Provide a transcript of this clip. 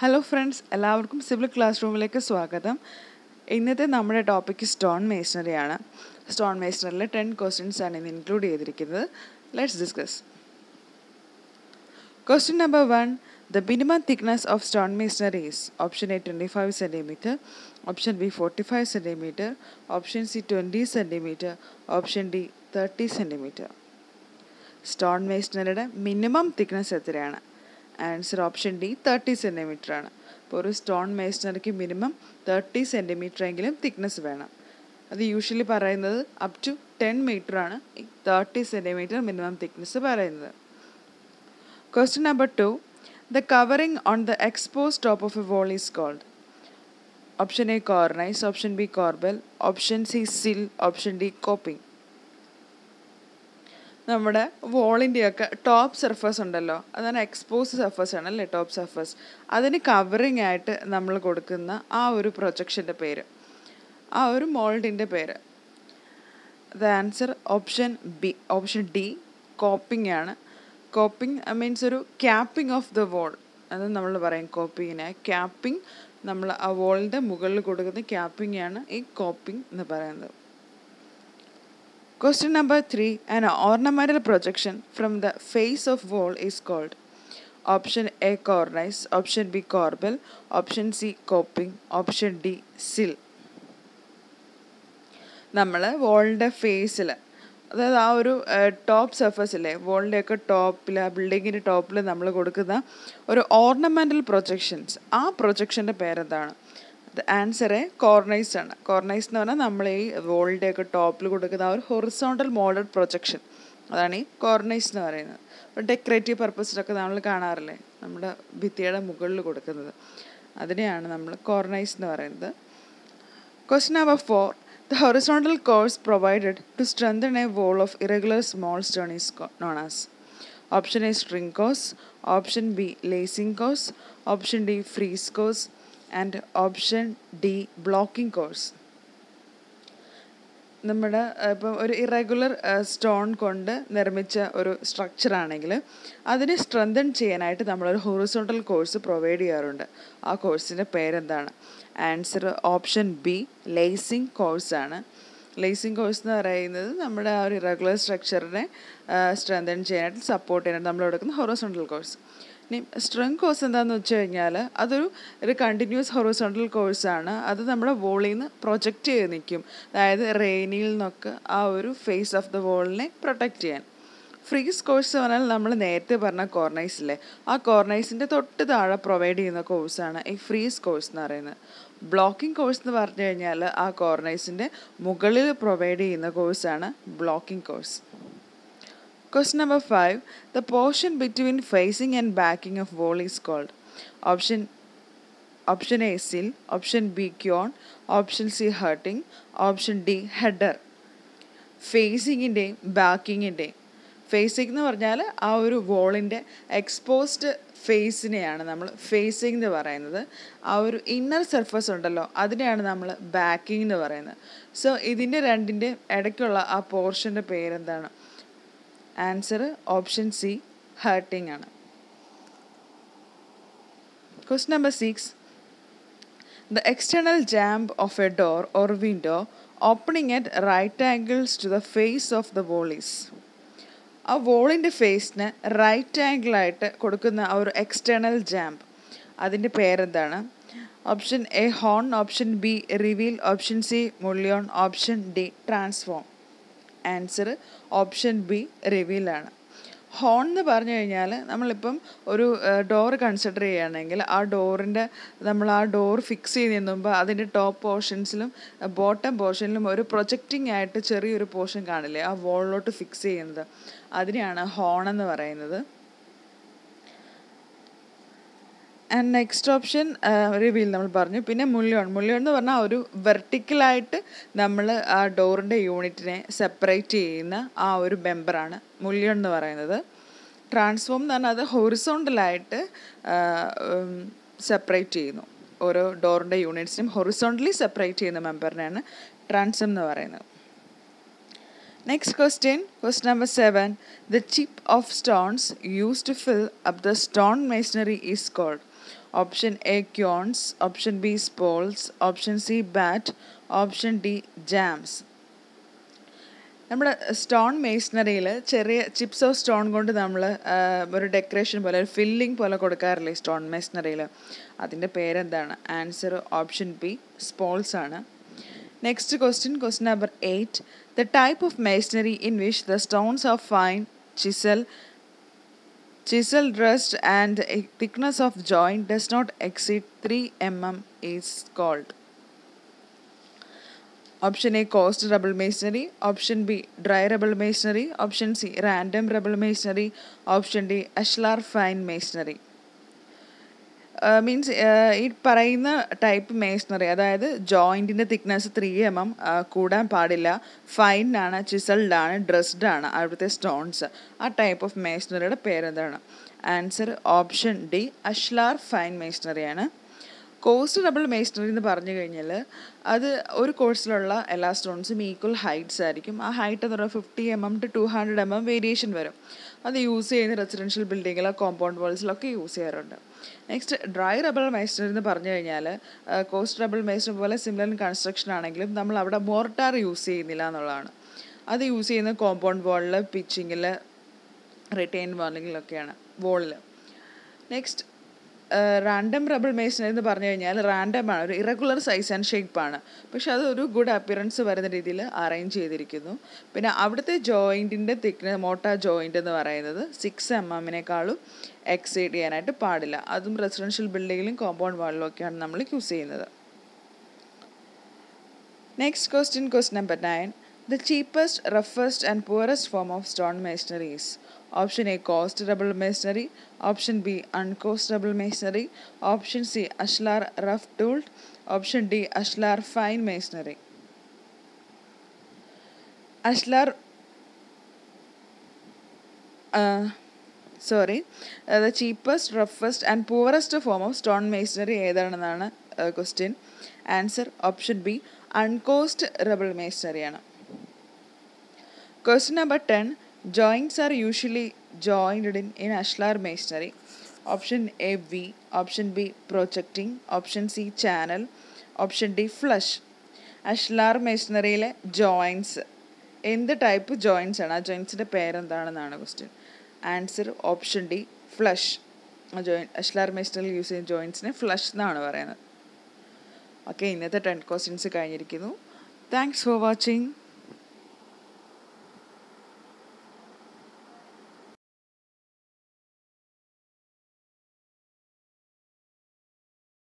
Hello friends എല്ലാവർക്കും civil class റൂമിലേക്ക് സ്വാഗതം. ഇന്നത്തെ നമ്മുടെ ടോപ്പിക്ക് സ്റ്റോൺ മേസണറി ആണ്. സ്റ്റോൺ മേസണറിൽ ടെൻ ക്വസ്റ്റ്യൻസ് ആണ് ഇന്ന് ഇൻക്ലൂഡ് ചെയ്തിരിക്കുന്നത്. Let's discuss question number one the minimum thickness of stone masonry is option A twenty five centimetre option B forty five centimetre option C twenty centimetre option D thirty centimetre stone മേസണറിയുടെ minimum thickness എത്രയാണ്? Answer option D thirty centimetre ആണ്. അപ്പോൾ ഒരു stone മേസണറിക്ക് minimum thirty centimetre എങ്കിലും thickness വേണം. അത് usually പറയുന്നത് up to ten metre ആണ്. തേർട്ടി സെന്റിമീറ്റർ മിനിമം തിക്നെസ് പറയുന്നത്. Question number to the covering on the expose top of a wall is called option A cornice option B corbel option C sill option D coping നമ്മുടെ വോളിന്റെയൊക്കെ top surface ഉണ്ടല്ലോ. അതാണ് expose surface ആണല്ലേ top surface അതിന് covering ആയിട്ട് നമ്മൾ കൊടുക്കുന്ന ആ ഒരു പ്രൊജക്ഷന്റെ പേര്. ആ ഒരു മോൾഡിന്റെ പേര്. The answer option B option D coping ആണ്. കോപ്പിംഗ് മീൻസ് ഒരു ക്യാപ്പിംഗ് ഓഫ് ദ വോൾ അത് നമ്മൾ പറയും കോപ്പിങ്ങിനെ ക്യാപ്പിംഗ് നമ്മൾ ആ വോളിന്റെ മുകളിൽ കൊടുക്കുന്ന ക്യാപ്പിംഗ് ആണ് ഈ കോപ്പിംഗ് എന്ന് പറയുന്നത്. Question number 3 An ornamental projection from the face of wall is called Option A cornice, Option B corbel, Option C coping, Option D sill. നമ്മൾ വോളിന്റെ ഫേസിൽ അതായത് ആ ഒരു ടോപ്പ് സർഫസിലെ വോളിന്റെയൊക്കെ ടോപ്പിൽ ആ ബിൽഡിങ്ങിന്റെ ടോപ്പിൽ നമ്മൾ കൊടുക്കുന്ന ഒരു ഓർണമെന്റൽ പ്രൊജക്ഷൻസ് ആ പ്രൊജക്ഷന്റെ പേരെന്താണ് ആൻസർ കോർണൈസ് ആണ്. കോർണൈസ് എന്ന് പറഞ്ഞാൽ നമ്മൾ ഈ വോളിന്റെ ഒക്കെ ടോപ്പിൽ കൊടുക്കുന്ന ആ ഒരു ഹൊറിസോണ്ടൽ മോഡൽ പ്രൊജക്ഷൻ അതാണ് ഈ കോർണൈസ് എന്ന് പറയുന്നത്. ഇപ്പോൾ ഡെക്കറേറ്റീവ് പർപ്പസിലൊക്കെ നമ്മൾ കാണാറില്ലേ? നമ്മുടെ ഭിത്തിയുടെ മുകളിൽ കൊടുക്കുന്നത്. അതിനെയാണ് നമ്മൾ കോർണൈസ് എന്ന് പറയുന്നത്. Question number four the horizontal course provided to strengthen a wall of irregular small stone is known as option A string course option B lacing course option D frieze course and option D blocking course നമ്മുടെ ഇപ്പം ഒരു irregular stone കൊണ്ട് നിർമ്മിച്ച ഒരു structure ആണെങ്കിൽ അതിനെ strengthen ചെയ്യാനായിട്ട് നമ്മളൊരു ഹൊറിസോണ്ടൽ കോഴ്സ് പ്രൊവൈഡ് ചെയ്യാറുണ്ട്. ആ കോഴ്സിന്റെ പേരെന്താണ്? ആൻസർ ഓപ്ഷൻ ബി ലേസിംഗ് കോഴ്സാണ് ലേസിംഗ് കോഴ്സ് എന്ന് പറയുന്നത് നമ്മുടെ ആ ഒരു ഇറഗുലർ സ്ട്രക്ചറിനെ സ്ട്രെങ്തൻ ചെയ്യാനായിട്ട് സപ്പോർട്ട് ചെയ്യാനായിട്ട് നമ്മൾ എടുക്കുന്ന ഹൊറിസോണ്ടൽ കോഴ്സ് ഇനി സ്ട്രെങ് കോഴ്സ് എന്താണെന്ന് വെച്ച് കഴിഞ്ഞാൽ അതൊരു ഒരു കണ്ടിന്യൂസ് ഹൊറിസോണ്ടൽ കോഴ്സാണ് അത് നമ്മുടെ വോളിൽ നിന്ന് പ്രൊജക്റ്റ് ചെയ്ത് നിൽക്കും. അതായത് റെയിനിൽ നിന്നൊക്കെ ആ ഒരു ഫേസ് ഓഫ് ദ വോളിനെ പ്രൊട്ടക്റ്റ് ചെയ്യാൻ. ഫ്രീസ് കോഴ്സ് പറഞ്ഞാൽ നമ്മൾ നേരത്തെ പറഞ്ഞ കോർണൈസിലെ ആ കോർണൈസിന്റെ തൊട്ട് താഴെ പ്രൊവൈഡ് ചെയ്യുന്ന കോഴ്സാണ് ഈ ഫ്രീസ് കോഴ്സ് എന്ന് പറയുന്നത്. ബ്ലോക്കിംഗ് കോഴ്സ് എന്ന് പറഞ്ഞു കഴിഞ്ഞാൽ ആ കോർണൈസിന്റെ മുകളിൽ പ്രൊവൈഡ് ചെയ്യുന്ന കോഴ്സാണ് blocking course Question number 5. The portion between facing and backing of wall is called option option A sill, option B cone, option C hurting, option D header. ഫേസിങ്ങിന്റെയും ബാക്കിങ്ങിന്റെയും ഫേസിംഗ് എന്ന് പറഞ്ഞാൽ ആ ഒരു വോളിന്റെ എക്സ്പോസ്ഡ് ഫേസിനെയാണ് നമ്മൾ ഫേസിംഗ് എന്ന് പറയുന്നത് ആ ഒരു ഇന്നർ സർഫസ് ഉണ്ടല്ലോ അതിനെയാണ് നമ്മൾ ബാക്കിംഗ് എന്ന് പറയുന്നത് സോ ഇതിന്റെ രണ്ടിന്റെ ഇടയ്ക്കുള്ള ആ പോർഷന്റെ പേരെന്താണ് ആൻസർ ഓപ്ഷൻ സി ഹേർട്ടിംഗ് ആണ്. Question number six the external jamb of a door or window opening at right angles to the face of the wall is ആ വോളിന്റെ ഫേസിന് റൈറ്റ് ആംഗിളായിട്ട് കൊടുക്കുന്ന ആ ഒരു എക്സ്റ്റേണൽ ജാമ്പ് അതിന്റെ പേരെന്താണ്? Option A horn option B reveal option C മുള്ളിയോൺ option D transform answer option B റിവീലാണ്. Horn എന്ന് പറഞ്ഞു കഴിഞ്ഞാൽ നമ്മളിപ്പം ഒരു ഡോർ കൺസിഡർ ചെയ്യുകയാണെങ്കിൽ ആ ഡോറിന്റെ നമ്മൾ ആ ഡോർ ഫിക്സ് ചെയ്യുന്നതിന് മുമ്പ് അതിന്റെ ടോപ്പ് പോർഷൻസിലും ബോട്ടം പോർഷനിലും ഒരു പ്രൊജക്റ്റിംഗ് ആയിട്ട് ചെറിയൊരു പോർഷൻ കാണില്ലേ ആ വോളിലോട്ട് ഫിക്സ് ചെയ്യുന്നത്. അതിനെയാണ് ഹോൺ എന്ന് പറയുന്നത്. ആൻഡ് നെക്സ്റ്റ് ഓപ്ഷൻ റിവീൽ നമ്മൾ പറഞ്ഞു. പിന്നെ മുള്ളിയോൺ മുള്ളിയോൺ എന്ന് പറഞ്ഞാൽ ഒരു വെർട്ടിക്കലായിട്ട് നമ്മൾ ആ ഡോറിന്റെ യൂണിറ്റിനെ സെപ്പറേറ്റ് ചെയ്യുന്ന ആ ഒരു മെമ്പറാണ് മുള്ളിയോൺ എന്ന് പറയുന്നത്. ട്രാൻസ്ഫോം എന്ന് പറഞ്ഞാൽ അത് ഹൊറിസോണ്ടലായിട്ട് സെപ്പറേറ്റ് ചെയ്യുന്നു. ഓരോ ഡോറിന്റെ യൂണിറ്റ്സിനും ഹൊറിസോണ്ടലി സെപ്പറേറ്റ് ചെയ്യുന്ന മെമ്പറിനെയാണ് ട്രാൻസ്ഫോം എന്ന് പറയുന്നത്. Next question question number 7. The chip of stones used to fill up the stone masonry is called option A quoins option B spalls option C bat option D jambs. നമ്മുടെ stone മേസ്നറിയിൽ ചെറിയ chips of stone കൊണ്ട് നമ്മൾ ഒരു decoration പോലെ ഒരു filling പോലെ കൊടുക്കാറില്ലേ stone മേസ്നറിയിൽ അതിന്റെ പേരെന്താണ്? ആൻസർ ഓപ്ഷൻ ബി സ്പോൾസ് ആണ്. Next question question number eight. The type of masonry in which the stones of fine chisel chisel rust and thickness of joint does not exceed 3 mm is called. Option a coast rubble masonry. Option b dry rubble masonry. Option c random rubble masonry. Option d ashlar fine masonry means ഈ പറയുന്ന type masonry അതായത് ജോയിന്റിന്റെ thickness three M M കൂടാൻ പാടില്ല. Fine ആണ് ചിസൾഡ് ആണ് dressed ആണ് അവിടുത്തെ സ്റ്റോൺസ് ആ ടൈപ്പ് ഓഫ് മേസ്നറിയുടെ പേരെന്താണ്? Answer option D ashlar fine മേസ്നറിയാണ് coursed double masonry എന്ന് പറഞ്ഞു കഴിഞ്ഞാൽ അത് ഒരു കോഴ്സിലുള്ള എല്ലാ സ്റ്റോൺസും ഈക്വൽ ഹൈറ്റ്സ് ആയിരിക്കും. ആ ഹൈറ്റ് എന്ന് പറയുന്നത് fifty m m to two hundred m m variation വരും. അത് യൂസ് ചെയ്യുന്ന റെസിഡൻഷ്യൽ ബിൽഡിങ്ങിലോ കോമ്പൗണ്ട് വാൾസിലൊക്കെ യൂസ് ചെയ്യാറുണ്ട്. നെക്സ്റ്റ് ഡ്രൈ റബിൾ മേസ്റ്റർ എന്ന് പറഞ്ഞു കഴിഞ്ഞാൽ കോസ്റ്റ് റബിൾ മേസ്റ്റർ പോലെ സിമിലർ കൺസ്ട്രക്ഷൻ ആണെങ്കിലും നമ്മൾ അവിടെ മോർട്ടാർ യൂസ് ചെയ്യുന്നില്ല എന്നുള്ളതാണ്. അത് യൂസ് ചെയ്യുന്ന കോമ്പൗണ്ട് വാളിൽ പിച്ചിങ്ങിൽ റിട്ടേൺ വാളിങ്ങിലൊക്കെയാണ് വോളിൽ നെക്സ്റ്റ് റാൻഡം റബിൾ മേസൺ എന്ന് പറഞ്ഞു കഴിഞ്ഞാൽ റാൻഡം ആണ് ഒരു ഇറഗുലർ സൈസ് ആൻഡ് ഷേപ്പ് ആണ്. പക്ഷെ അതൊരു ഗുഡ് അപ്പിയറൻസ് വരുന്ന രീതിയിൽ അറേഞ്ച് ചെയ്തിരിക്കുന്നു. പിന്നെ അവിടുത്തെ ജോയിന്റിന്റെ തിക്ന മോട്ട ജോയിന്റ് എന്ന് പറയുന്നത് സിക്സ് എം എമ്മിനേക്കാളും എക്സൈഡ് ചെയ്യാനായിട്ട് പാടില്ല. അതും റെസിഡൻഷ്യൽ ബിൽഡിങ്ങിലും കോമ്പൗണ്ട് വാളിലും ഒക്കെയാണ് നമ്മൾ യൂസ് ചെയ്യുന്നത്. Next question question number nine the cheapest roughest and poorest form of stone masonries option A coursed machinery option B uncoursed machinery option C ashlar rough tooled option D ashlar fine machinery ashlar sorry the cheapest roughest and poorest form of stone masonry ഏതാണെന്നാണ് question answer option B uncoursed rubble മേസണറിയാണ് question number ten joints are usually joined in, in ashlar masonry. Option a v option b projecting. Option c channel. Option D flush ashlar മേഷനറിയിലെ joints എന്ത് type joints ആണ്? ആ ജോയിൻസിന്റെ പേരെന്താണെന്നാണ് question answer option D flush joint ashlar മേഷനറിൽ use ചെയ്യുന്ന ജോയിൻസിനെ flush എന്നാണ് പറയുന്നത്. Okay ഇന്നത്തെ ten questions കഴിഞ്ഞിരിക്കുന്നു. Thanks for watching